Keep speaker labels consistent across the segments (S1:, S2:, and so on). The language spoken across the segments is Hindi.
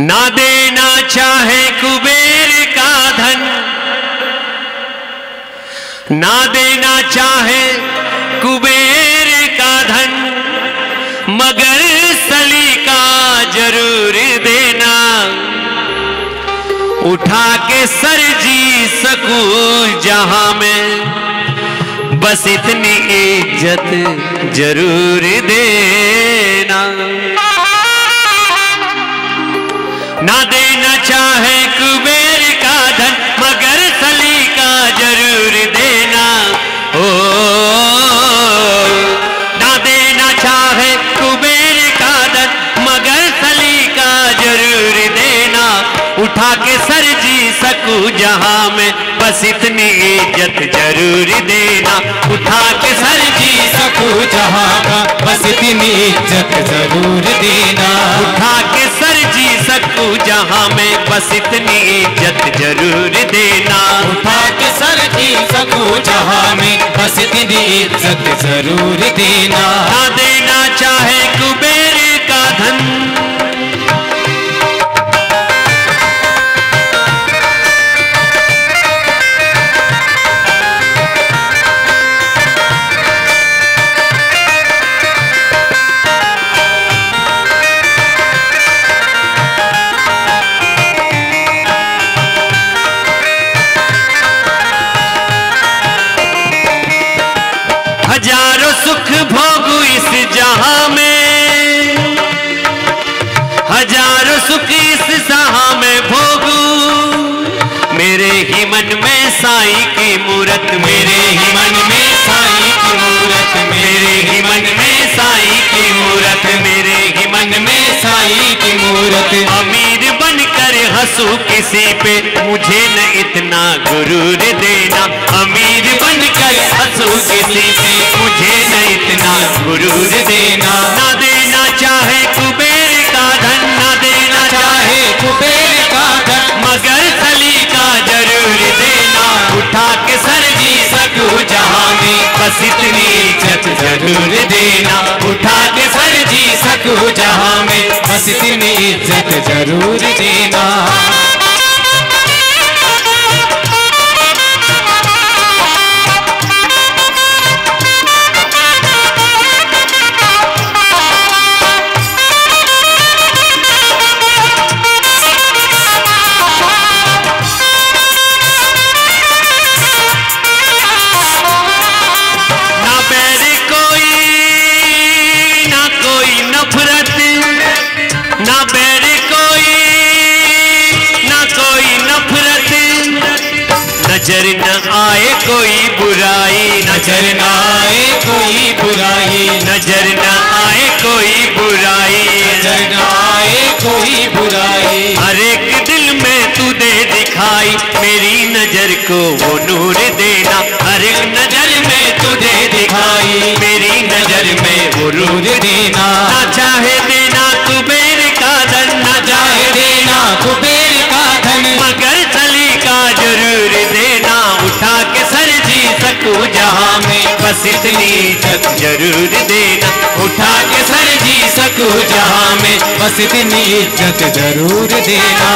S1: ना देना चाहे कुबेर का धन। ना देना चाहे कुबेर का धन। मगर सली का ज़रूर देना। उठा के सर जी सकूँ जहाँ में। बस इतनी इज़्ज़त ज़रूर देना। ना देना चाहे कुबेर का धन, मगर सली का ज़रूर देना। हो ना देना चाहे कुबेर का धन, मगर सली का ज़रूर देना। उठा के सर जी सकूँ जहाँ में, बस इतनी इज़्ज़त ज़रूर देना। उठा के सर जी
S2: सकू जहाँ का बस इतनी इज़्ज़त ज़रूर देना।
S1: उठा के बस इतनी इज़्ज़त ज़रूर देना।
S2: उठा के सर की सकू जहाँ में बस इतनी इज़्ज़त ज़रूर देना।
S1: ना हज़ारों सुख भोगू इस जहाँ में। हज़ारों सुख इस जहाँ में भोगू। मेरे ही मन में साई की मूरत, मेरे ही मन में साई की मूरत, मेरे ही मन में साई की मूरत, मेरे ही मन में
S2: साई की मूरत।
S1: अमीर बनकर हंसू किसी पे, मुझे न इतना गुरूर देना। अमीर बनकर हंसू किसी पे। देना उठा के सर जी सकू जहाँ में बस इतनी इज़्ज़त ज़रूर देना। मेरी नज़र को वो नूर देना। हर एक नज़र में तुझे दिखाई। मेरी नज़र में वो नूर
S2: देना।
S1: ना चाहे देना कुबेर का धन, ना चाहे
S2: देना कुबेर का धन।
S1: मगर चली का ज़रूर देना। उठा के सर जी सकू जहाँ में। बस इतनी इज़्ज़त ज़रूर देना। उठा के सर जी
S2: सकूँ जहाँ में। बस इतनी इज़्ज़त ज़रूर देना।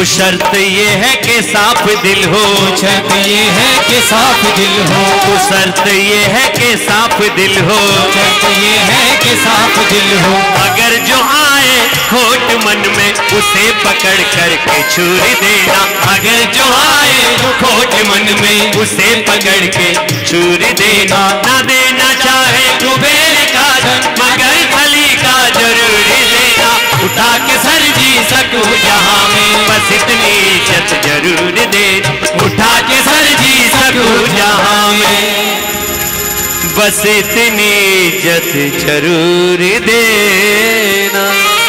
S1: तो शर्त ये है कि साफ़ दिल हो।
S2: शर्त ये है कि साफ़ दिल हो।
S1: तो शर्त ये है कि साफ़ दिल हो।
S2: शर्त ये है कि साफ़ दिल हो।
S1: अगर जो आए खोट मन में उसे पकड़ कर के छुर देना। अगर जो आए खोट मन में उसे पकड़ के छुर देना। ना देना बस इतनी इज़्ज़त ज़रूर देना।